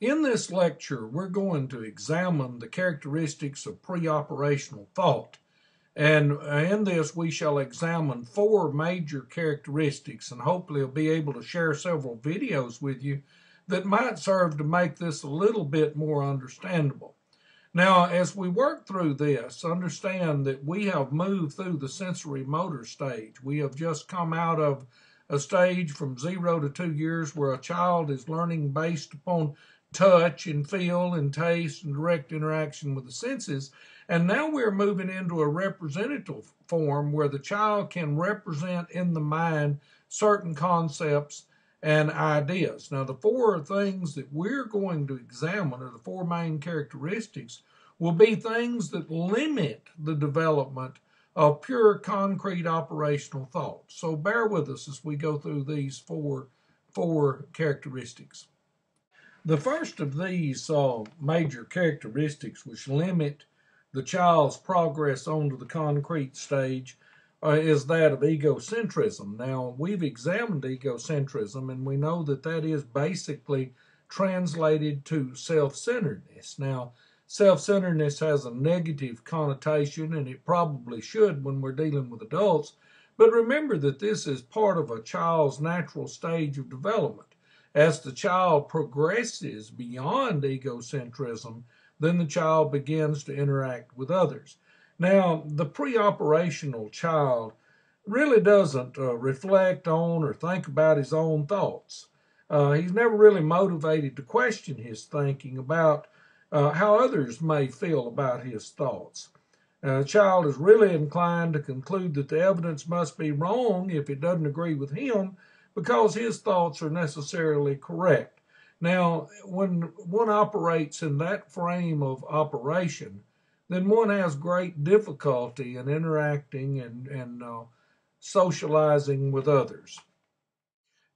In this lecture, we're going to examine the characteristics of pre-operational thought. And uh, in this, we shall examine four major characteristics, and hopefully I'll be able to share several videos with you that might serve to make this a little bit more understandable. Now, as we work through this, understand that we have moved through the sensory motor stage. We have just come out of a stage from zero to two years where a child is learning based upon touch and feel and taste and direct interaction with the senses. And now we're moving into a representative form where the child can represent in the mind certain concepts and ideas. Now, the four things that we're going to examine, or the four main characteristics, will be things that limit the development of pure concrete operational thought. So bear with us as we go through these four, four characteristics. The first of these uh, major characteristics which limit the child's progress onto the concrete stage uh, is that of egocentrism. Now, we've examined egocentrism and we know that that is basically translated to self-centeredness. Now, self-centeredness has a negative connotation and it probably should when we're dealing with adults, but remember that this is part of a child's natural stage of development. As the child progresses beyond egocentrism, then the child begins to interact with others. Now, the pre-operational child really doesn't uh, reflect on or think about his own thoughts. Uh, he's never really motivated to question his thinking about uh, how others may feel about his thoughts. Uh, a child is really inclined to conclude that the evidence must be wrong if it doesn't agree with him because his thoughts are necessarily correct. Now, when one operates in that frame of operation, then one has great difficulty in interacting and, and uh, socializing with others.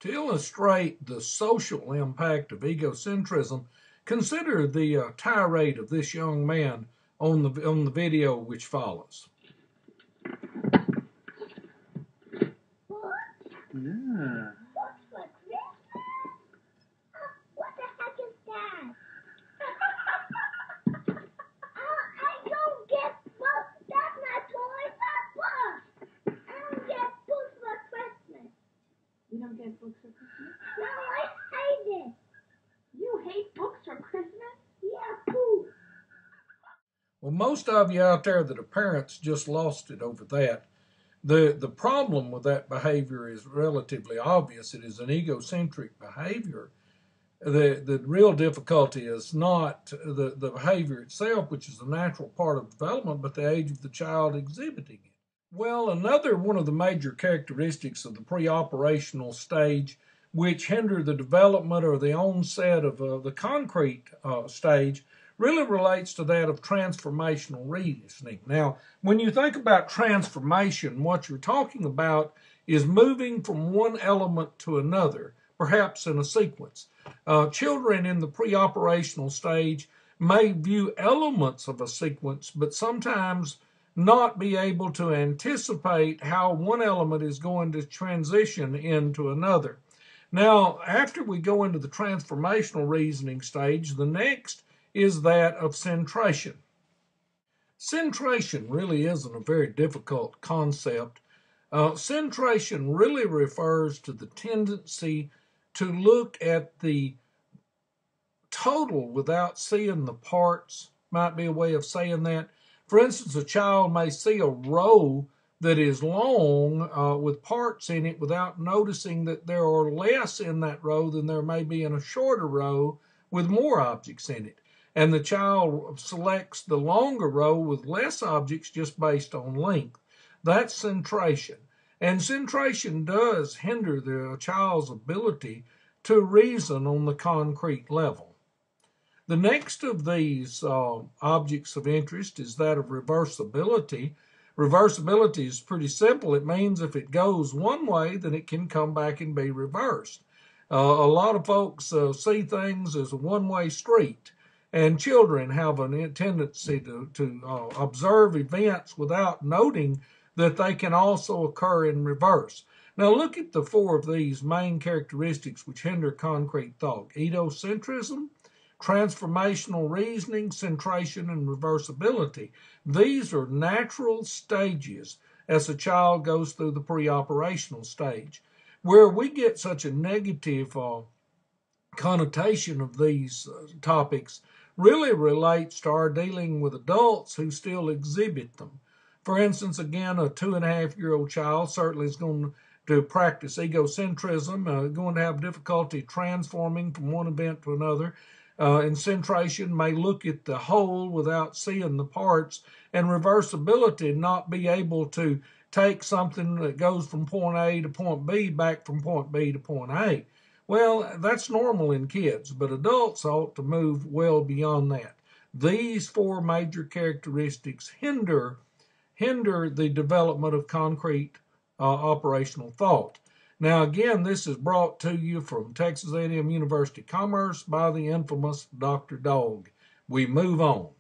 To illustrate the social impact of egocentrism, consider the uh, tirade of this young man on the, on the video which follows. Yeah. What the heck is that? oh, I don't get books. That's not toys. That's books. I don't get books for Christmas. What the heck is that? I don't get books. That's my toy for. I don't get books for Christmas. You don't get books for Christmas? No, I hate it. You hate books for Christmas? Yeah, pooh. Well, most of you out there that are parents just lost it over that. The, the problem with that behavior is relatively obvious. It is an egocentric behavior. The, the real difficulty is not the, the behavior itself, which is a natural part of development, but the age of the child exhibiting it. Well, another one of the major characteristics of the pre-operational stage which hinder the development or the onset of uh, the concrete uh, stage really relates to that of transformational reasoning. Now, when you think about transformation, what you're talking about is moving from one element to another, perhaps in a sequence. Uh, children in the pre-operational stage may view elements of a sequence, but sometimes not be able to anticipate how one element is going to transition into another. Now, after we go into the transformational reasoning stage, the next is that of centration. Centration really isn't a very difficult concept. Uh, centration really refers to the tendency to look at the total without seeing the parts, might be a way of saying that. For instance, a child may see a row that is long uh, with parts in it without noticing that there are less in that row than there may be in a shorter row with more objects in it and the child selects the longer row with less objects just based on length. That's centration. And centration does hinder the child's ability to reason on the concrete level. The next of these uh, objects of interest is that of reversibility. Reversibility is pretty simple. It means if it goes one way, then it can come back and be reversed. Uh, a lot of folks uh, see things as a one-way street. And children have a tendency to, to uh, observe events without noting that they can also occur in reverse. Now look at the four of these main characteristics which hinder concrete thought. Egocentrism, transformational reasoning, centration, and reversibility. These are natural stages as a child goes through the pre-operational stage. Where we get such a negative uh, connotation of these uh, topics really relates to our dealing with adults who still exhibit them. For instance, again, a two and a half year old child certainly is going to practice egocentrism, uh, going to have difficulty transforming from one event to another. Uh, and centration may look at the whole without seeing the parts, and reversibility not be able to take something that goes from point A to point B back from point B to point A. Well, that's normal in kids, but adults ought to move well beyond that. These four major characteristics hinder hinder the development of concrete uh, operational thought. Now, again, this is brought to you from Texas A&M University Commerce by the infamous Dr. Dog. We move on.